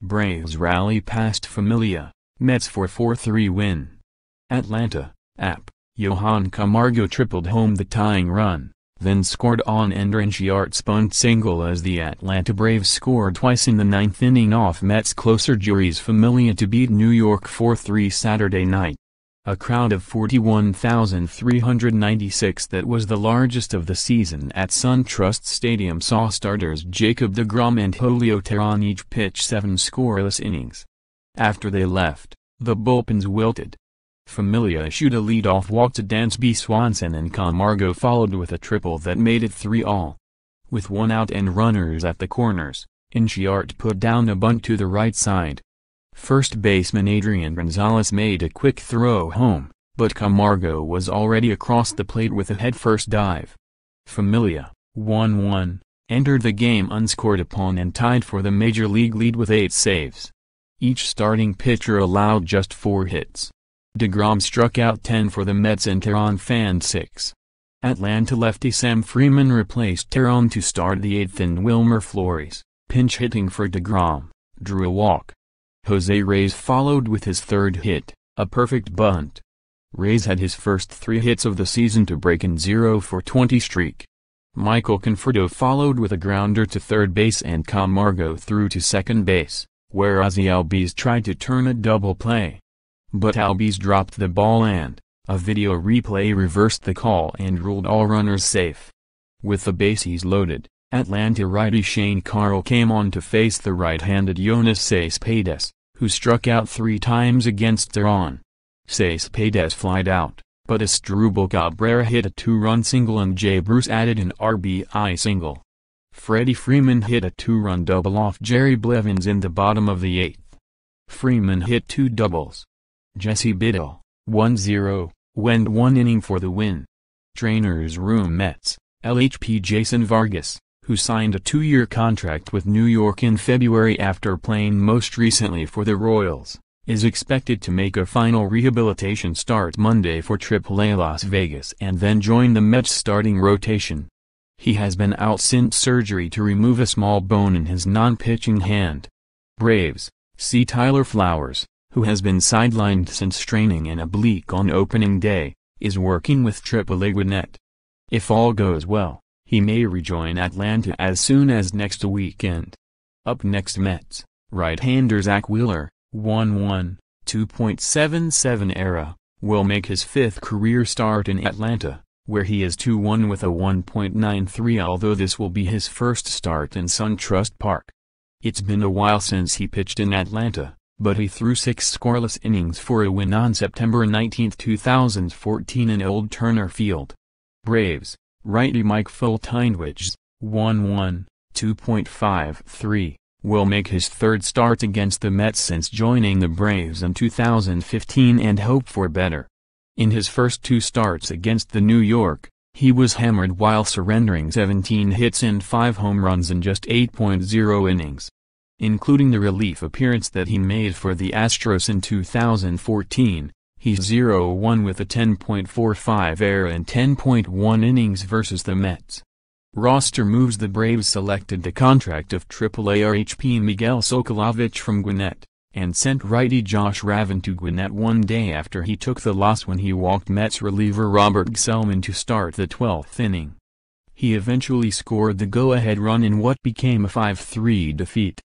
Braves rally past Familia, Mets for 4-3 win. Atlanta, App, Johan Camargo tripled home the tying run, then scored on Ender Inciarte's bunt single as the Atlanta Braves scored twice in the ninth inning off Mets closer Jeurys Familia to beat New York 4-3 Saturday night. A crowd of 41,396 that was the largest of the season at SunTrust Stadium saw starters Jacob deGrom and Julio Teheran each pitch seven scoreless innings. After they left, the bullpens wilted. Familia issued a lead-off walk to Dansby Swanson and Camargo followed with a triple that made it 3-all. With one out and runners at the corners, Inciarte put down a bunt to the right side. First baseman Adrian Gonzalez made a quick throw home, but Camargo was already across the plate with a head-first dive. Familia, 1-1, entered the game unscored upon and tied for the major league lead with eight saves. Each starting pitcher allowed just four hits. DeGrom struck out 10 for the Mets and Teheran fanned 6. Atlanta lefty Sam Freeman replaced Teheran to start the eighth and Wilmer Flores, pinch hitting for DeGrom, drew a walk. Jose Reyes followed with his third hit, a perfect bunt. Reyes had his first three hits of the season to break an 0 for 20 streak. Michael Conforto followed with a grounder to third base and Camargo threw to second base, where Ozzie Albies tried to turn a double play. But Albies dropped the ball and, a video replay reversed the call and ruled all runners safe. With the bases loaded, Atlanta righty Shane Carle came on to face the right-handed Yoenis Cespedes who struck out three times against Teheran. Cespedes flied out, but Asdrubal Cabrera hit a two-run single and Jay Bruce added an RBI single. Freddie Freeman hit a two-run double off Jerry Blevins in the bottom of the eighth. Freeman hit two doubles. Jesse Biddle, 1-0, went one inning for the win. Trainers Room Mets, LHP Jason Vargas, who signed a two-year contract with New York in February after playing most recently for the Royals, is expected to make a final rehabilitation start Monday for AAA Las Vegas and then join the Mets starting rotation. He has been out since surgery to remove a small bone in his non-pitching hand. Braves, see Tyler Flowers, who has been sidelined since straining an oblique on opening day, is working with AAA Gwinnett. If all goes well, he may rejoin Atlanta as soon as next weekend. Up next Mets, right-hander Zack Wheeler, 1-1, 2.77 era, will make his fifth career start in Atlanta, where he is 2-1 with a 1.93 although this will be his first start in SunTrust Park. It's been a while since he pitched in Atlanta, but he threw six scoreless innings for a win on September 19, 2014 in Old Turner Field. Braves, righty Mike Foltynewicz, 1-1, 2.53, will make his third start against the Mets since joining the Braves in 2015 and hope for better. In his first two starts against the New York, he was hammered while surrendering 17 hits and 5 home runs in just 8.0 innings. Including the relief appearance that he made for the Astros in 2014, He's 0-1 with a 10.45 ERA and 10.1 innings versus the Mets. Roster moves The Braves selected the contract of AAA RHP Miguel Sokolovich from Gwinnett, and sent righty Josh Ravin to Gwinnett one day after he took the loss when he walked Mets reliever Robert Gsellman to start the 12th inning. He eventually scored the go-ahead run in what became a 5-3 defeat.